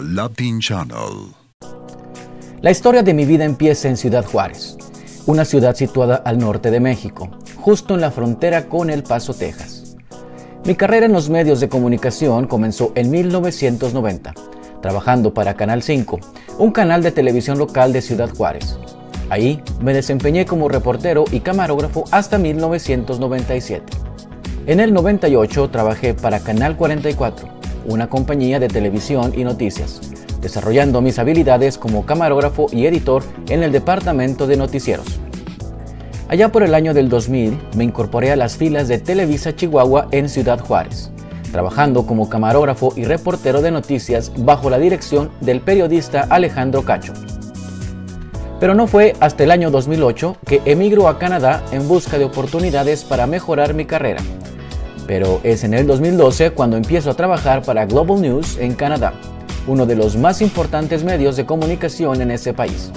Latin Channel. La historia de mi vida empieza en Ciudad Juárez, una ciudad situada al norte de México, justo en la frontera con El Paso, Texas. Mi carrera en los medios de comunicación comenzó en 1990, trabajando para Canal 5, un canal de televisión local de Ciudad Juárez. Ahí me desempeñé como reportero y camarógrafo hasta 1997. En el 98 trabajé para Canal 44, una compañía de televisión y noticias, desarrollando mis habilidades como camarógrafo y editor en el departamento de noticieros. Allá por el año del 2000 me incorporé a las filas de Televisa Chihuahua en Ciudad Juárez, trabajando como camarógrafo y reportero de noticias bajo la dirección del periodista Alejandro Cacho. Pero no fue hasta el año 2008 que emigro a Canadá en busca de oportunidades para mejorar mi carrera. Pero es en el 2012 cuando empiezo a trabajar para Global News en Canadá, uno de los más importantes medios de comunicación en ese país.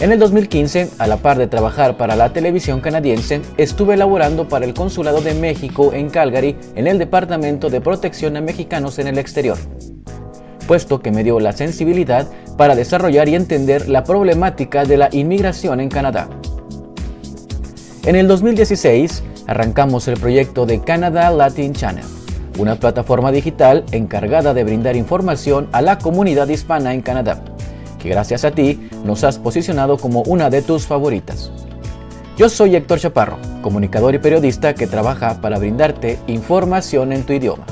En el 2015, a la par de trabajar para la televisión canadiense, estuve elaborando para el Consulado de México en Calgary en el Departamento de Protección a Mexicanos en el Exterior, puesto que me dio la sensibilidad para desarrollar y entender la problemática de la inmigración en Canadá. En el 2016 arrancamos el proyecto de Canada Latin Channel, una plataforma digital encargada de brindar información a la comunidad hispana en Canadá, que gracias a ti nos has posicionado como una de tus favoritas. Yo soy Héctor Chaparro, comunicador y periodista que trabaja para brindarte información en tu idioma.